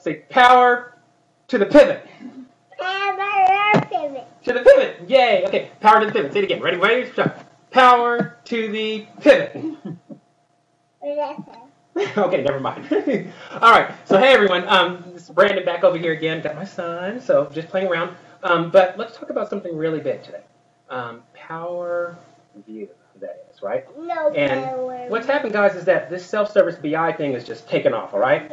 Say power to the pivot. Power pivot. To the pivot. Yay. Okay. Power to the pivot. Say it again. Ready? Ready? Start. Power to the pivot. okay, never mind. All right. So hey everyone. Um, this is Brandon back over here again. Got my son. So just playing around. Um, but let's talk about something really big today. Um, power view. Right. No And what's happened, guys, is that this self-service BI thing is just taken off. All right.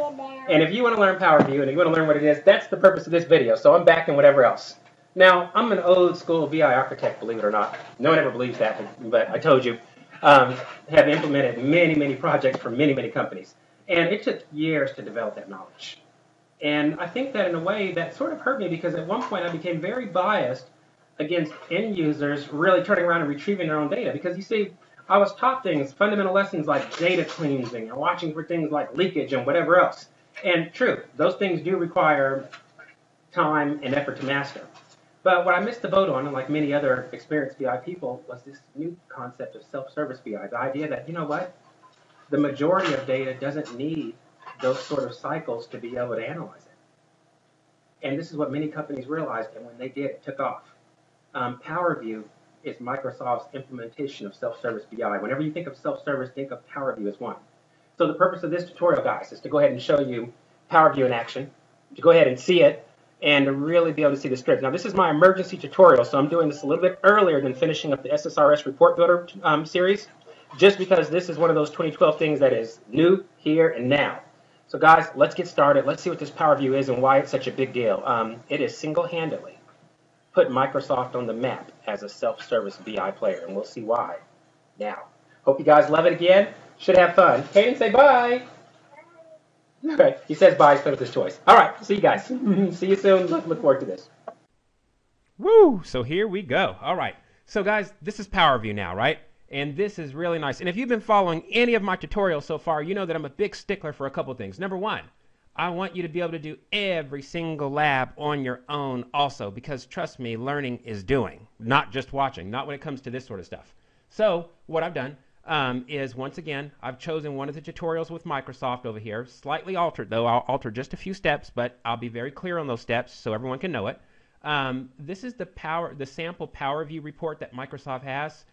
And if you want to learn Power View and you want to learn what it is, that's the purpose of this video. So I'm back in whatever else. Now, I'm an old school BI architect, believe it or not. No one ever believes that, but I told you. Um, have implemented many, many projects for many, many companies. And it took years to develop that knowledge. And I think that in a way that sort of hurt me because at one point I became very biased against end users really turning around and retrieving their own data. Because you see, I was taught things, fundamental lessons like data cleansing and watching for things like leakage and whatever else. And true, those things do require time and effort to master. But what I missed the boat on, and like many other experienced BI people, was this new concept of self-service BI. The idea that, you know what, the majority of data doesn't need those sort of cycles to be able to analyze it. And this is what many companies realized, and when they did, it took off. Um, Power View is Microsoft's implementation of self-service BI. Whenever you think of self-service, think of Power View as one. So the purpose of this tutorial, guys, is to go ahead and show you Power View in action, to go ahead and see it, and to really be able to see the script. Now, this is my emergency tutorial, so I'm doing this a little bit earlier than finishing up the SSRS Report Builder um, series, just because this is one of those 2012 things that is new, here, and now. So, guys, let's get started. Let's see what this Power View is and why it's such a big deal. Um, it is single-handedly put Microsoft on the map as a self-service BI player, and we'll see why now. Hope you guys love it again. Should have fun. Hayden, say bye. Okay, he says bye instead of his choice. All right, see you guys. see you soon. Look, look forward to this. Woo! So here we go. All right. So guys, this is Power View now, right? And this is really nice. And if you've been following any of my tutorials so far, you know that I'm a big stickler for a couple things. Number one, I want you to be able to do every single lab on your own also, because trust me, learning is doing, not just watching, not when it comes to this sort of stuff. So what I've done um, is once again, I've chosen one of the tutorials with Microsoft over here, slightly altered though. I'll alter just a few steps, but I'll be very clear on those steps so everyone can know it. Um, this is the power, the sample Power View report that Microsoft has.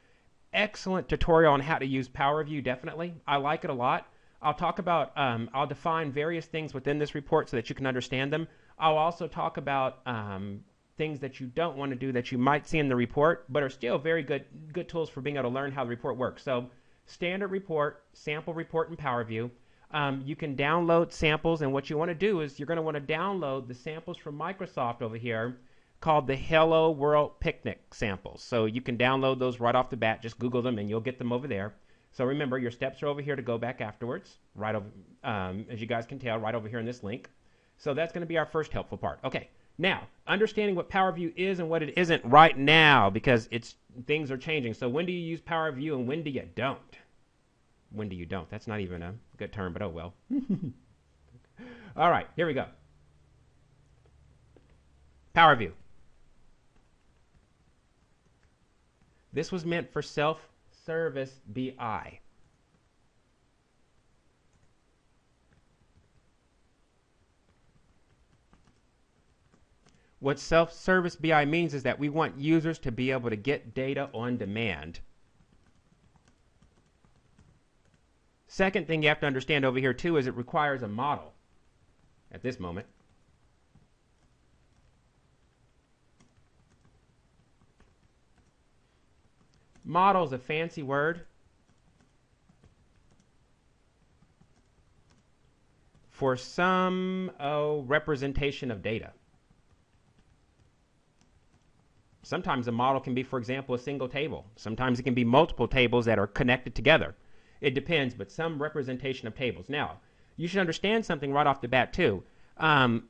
Excellent tutorial on how to use Power View. Definitely, I like it a lot. I'll talk about, um, I'll define various things within this report so that you can understand them. I'll also talk about um, things that you don't want to do that you might see in the report, but are still very good, good tools for being able to learn how the report works. So, standard report, sample report and Power View. Um, you can download samples, and what you want to do is you're going to want to download the samples from Microsoft over here called the Hello World Picnic samples. So you can download those right off the bat. Just Google them, and you'll get them over there. So remember, your steps are over here to go back afterwards, right over, um, as you guys can tell, right over here in this link. So that's going to be our first helpful part. Okay, now understanding what Power View is and what it isn't right now, because it's things are changing. So when do you use Power View and when do you don't? When do you don't? That's not even a good term, but oh well. All right, here we go. Power View. This was meant for self service BI. What self service BI means is that we want users to be able to get data on demand. Second thing you have to understand over here, too, is it requires a model at this moment. Model is a fancy word for some oh, representation of data. Sometimes a model can be, for example, a single table. Sometimes it can be multiple tables that are connected together. It depends, but some representation of tables. Now, you should understand something right off the bat, too. Um,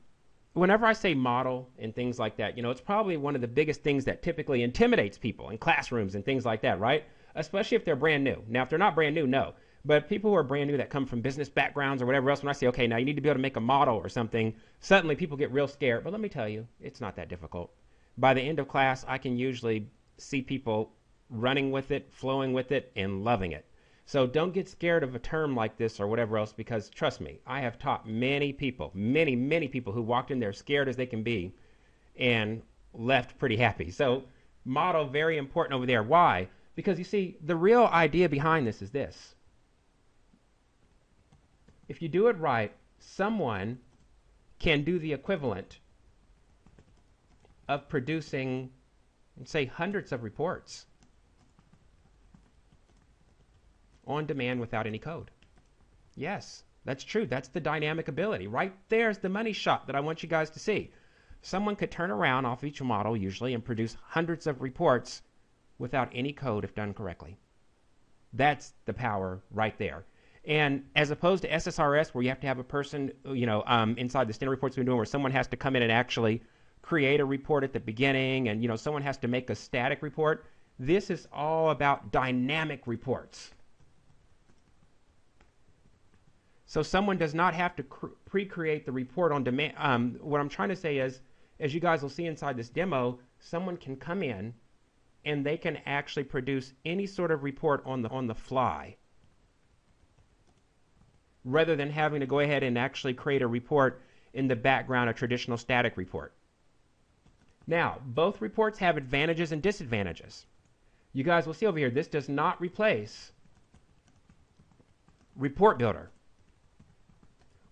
whenever I say model and things like that, you know, it's probably one of the biggest things that typically intimidates people in classrooms and things like that, right? Especially if they're brand new. Now, if they're not brand new, no. But people who are brand new that come from business backgrounds or whatever else, when I say, okay, now you need to be able to make a model or something, suddenly people get real scared. But let me tell you, it's not that difficult. By the end of class, I can usually see people running with it, flowing with it, and loving it. So don't get scared of a term like this or whatever else because trust me, I have taught many people, many, many people who walked in there scared as they can be and left pretty happy. So model very important over there. Why? Because you see, the real idea behind this is this. If you do it right, someone can do the equivalent of producing, say, hundreds of reports on demand without any code. Yes, that's true. That's the dynamic ability. Right there's the money shot that I want you guys to see. Someone could turn around off each model usually and produce hundreds of reports without any code if done correctly. That's the power right there. And as opposed to SSRS, where you have to have a person, you know, um, inside the standard reports we're doing, where someone has to come in and actually create a report at the beginning, and you know, someone has to make a static report. This is all about dynamic reports. So someone does not have to pre-create the report on demand. Um, what I'm trying to say is, as you guys will see inside this demo, someone can come in and they can actually produce any sort of report on the on the fly rather than having to go ahead and actually create a report in the background, a traditional static report. Now, both reports have advantages and disadvantages. You guys will see over here, this does not replace Report Builder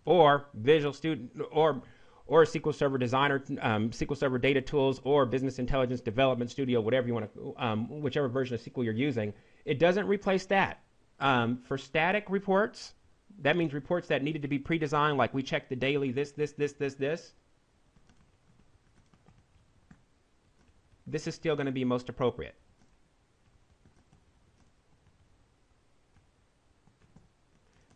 or Visual Studio or or SQL Server Designer, um, SQL Server Data Tools, or Business Intelligence Development Studio, whatever you want to, um, whichever version of SQL you're using. It doesn't replace that. Um, for static reports, that means reports that needed to be pre-designed, like we check the daily this, this, this, this, this. This is still going to be most appropriate.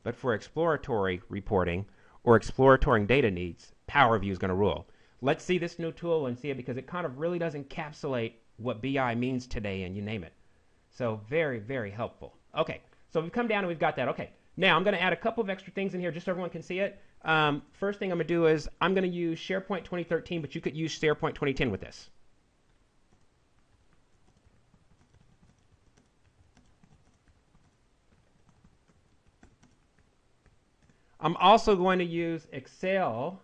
But for exploratory reporting or exploratory data needs, Power View is going to rule. Let's see this new tool and see it because it kind of really does encapsulate what BI means today and you name it. So very, very helpful. Okay, so we've come down and we've got that. Okay, now I'm going to add a couple of extra things in here just so everyone can see it. Um, first thing I'm going to do is I'm going to use SharePoint 2013, but you could use SharePoint 2010 with this. I'm also going to use Excel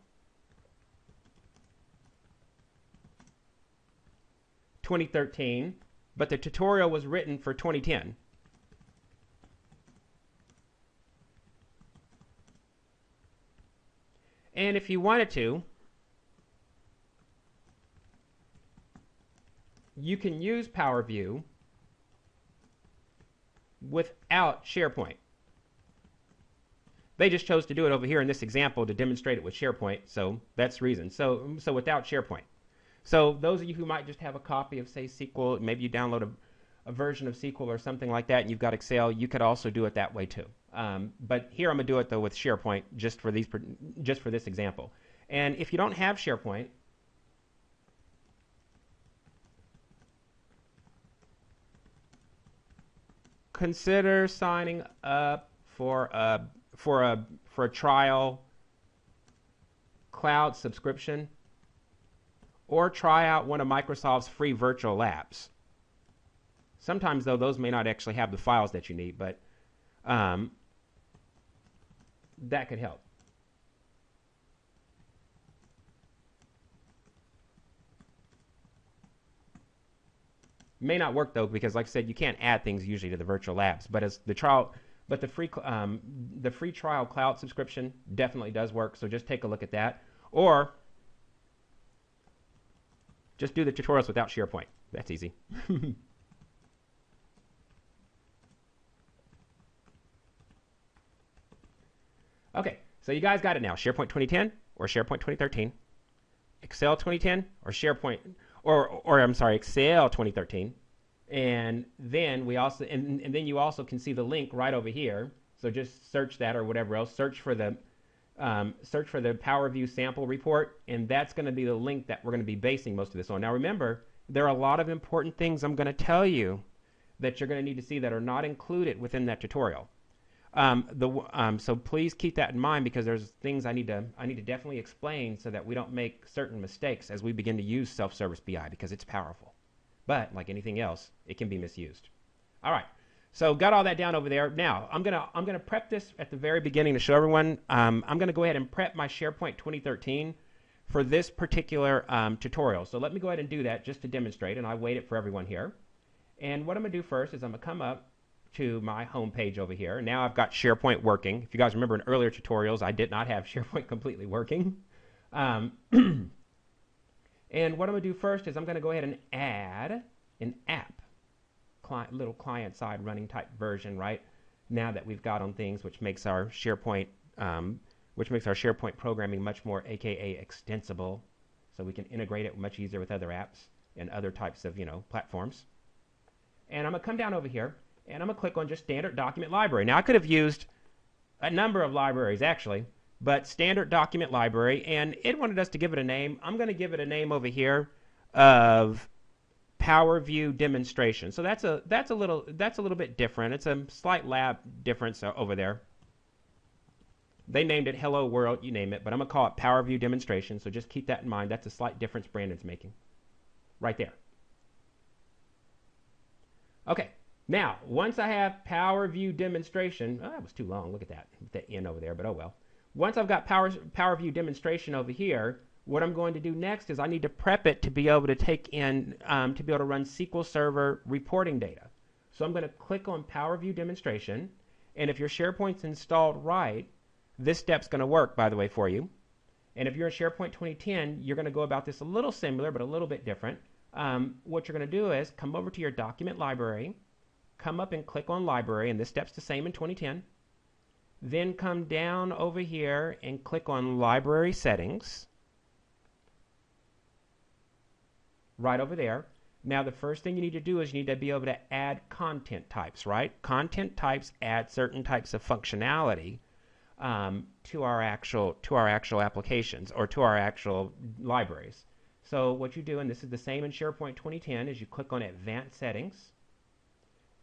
2013, but the tutorial was written for 2010. And if you wanted to, you can use Power View without SharePoint. They just chose to do it over here in this example to demonstrate it with SharePoint, so that's reason. So, so without SharePoint. So those of you who might just have a copy of, say, SQL, maybe you download a, a version of SQL or something like that, and you've got Excel, you could also do it that way too. Um, but here I'm gonna do it though with SharePoint just for these, just for this example. And if you don't have SharePoint, consider signing up for a for a for a trial cloud subscription or try out one of Microsoft's free virtual labs. Sometimes, though, those may not actually have the files that you need, but um, that could help. May not work though because, like I said, you can't add things usually to the virtual labs. But as the trial, but the free um, the free trial cloud subscription definitely does work. So just take a look at that. Or just do the tutorials without SharePoint. That's easy. okay, so you guys got it now. SharePoint 2010 or SharePoint 2013. Excel 2010 or SharePoint, or, or I'm sorry, Excel 2013. And then we also, and, and then you also can see the link right over here. So just search that or whatever else. Search for the um, search for the Power View sample report, and that's going to be the link that we're going to be basing most of this on. Now remember, there are a lot of important things I'm going to tell you that you're going to need to see that are not included within that tutorial. Um, the, um, so please keep that in mind because there's things I need to I need to definitely explain so that we don't make certain mistakes as we begin to use self-service BI because it's powerful. But like anything else, it can be misused. All right. So got all that down over there. Now I'm gonna I'm gonna prep this at the very beginning to show everyone. Um, I'm gonna go ahead and prep my SharePoint 2013 for this particular um, tutorial. So let me go ahead and do that just to demonstrate, and I wait it for everyone here. And what I'm gonna do first is I'm gonna come up to my home page over here. Now I've got SharePoint working. If you guys remember in earlier tutorials, I did not have SharePoint completely working. Um, and what I'm going to do first is I'm going to go ahead and add an app, client, little client-side running type version, right? Now that we've got on things, which makes our SharePoint, um, which makes our SharePoint programming much more, AKA extensible, so we can integrate it much easier with other apps and other types of, you know, platforms. And I'm to come down over here and I'm to click on just standard document library. Now I could have used a number of libraries actually, but standard document library, and it wanted us to give it a name. I'm going to give it a name over here of Power View demonstration. So that's a that's a little that's a little bit different. It's a slight lab difference uh, over there. They named it Hello World, you name it, but I'm gonna call it Power View demonstration. So just keep that in mind. That's a slight difference Brandon's making, right there. Okay, now, once I have Power View demonstration, oh, that was too long. Look at that, the N over there, but oh well. Once I've got Power, Power View demonstration over here, what I'm going to do next is I need to prep it to be able to take in, um, to be able to run SQL Server reporting data. So I'm going to click on Power View demonstration, and if your SharePoint's installed right, this step's going to work, by the way, for you. And if you're in SharePoint 2010, you're going to go about this a little similar, but a little bit different. Um, what you're going to do is come over to your document library, come up and click on library, and this step's the same in 2010. Then come down over here and click on library settings. Right over there. Now the first thing you need to do is you need to be able to add content types, right? Content types add certain types of functionality um, to our actual to our actual applications or to our actual libraries. So what you do, and this is the same in SharePoint 2010, is you click on Advanced Settings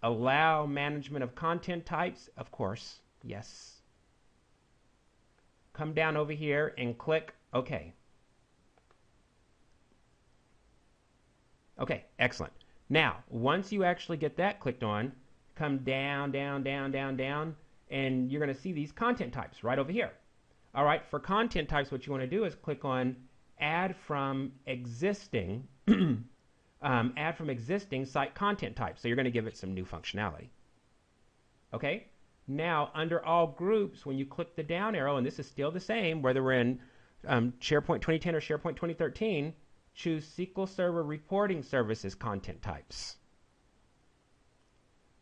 Allow management of content types, of course, yes. Come down over here and click OK. Okay, excellent. Now, once you actually get that clicked on, come down, down, down, down, down, and you're going to see these content types right over here. All right, for content types, what you want to do is click on Add from Existing um, add from existing site content types. So you're going to give it some new functionality. Okay? Now, under all groups, when you click the down arrow, and this is still the same, whether we're in um, SharePoint 2010 or SharePoint 2013, choose SQL Server Reporting Services content types.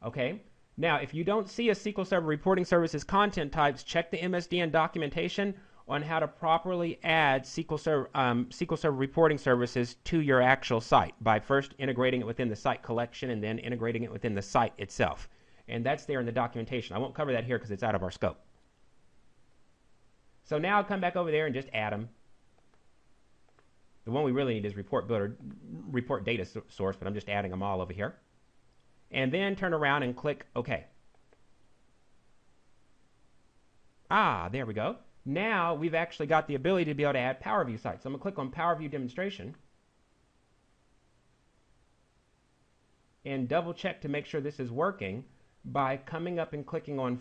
Okay? Now, if you don't see a SQL Server Reporting Services content types, check the MSDN documentation on how to properly add SQL Server, um, SQL Server reporting services to your actual site by first integrating it within the site collection and then integrating it within the site itself. And that's there in the documentation. I won't cover that here because it's out of our scope. So now I'll come back over there and just add them. The one we really need is report builder, report data source, but I'm just adding them all over here. And then turn around and click OK. Ah, there we go. Now we've actually got the ability to be able to add Power View sites. So I'm going to click on Power View Demonstration and double check to make sure this is working by coming up and clicking on,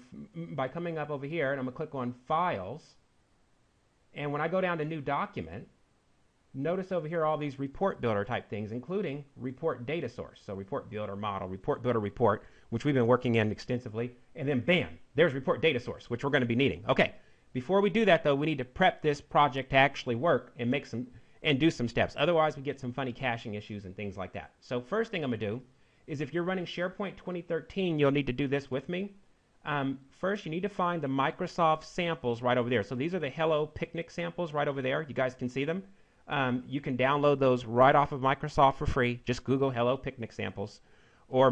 by coming up over here and I'm going to click on Files. And when I go down to New Document, notice over here all these report builder type things, including report data source. So report builder model, report builder report, which we've been working in extensively. And then bam, there's report data source, which we're going to be needing. Okay, before we do that, though, we need to prep this project to actually work and make some and do some steps. Otherwise, we get some funny caching issues and things like that. So first thing I'm going to do is if you're running SharePoint 2013, you'll need to do this with me. Um, first, you need to find the Microsoft samples right over there. So these are the Hello Picnic samples right over there. You guys can see them. Um, you can download those right off of Microsoft for free. Just Google Hello Picnic samples. Or,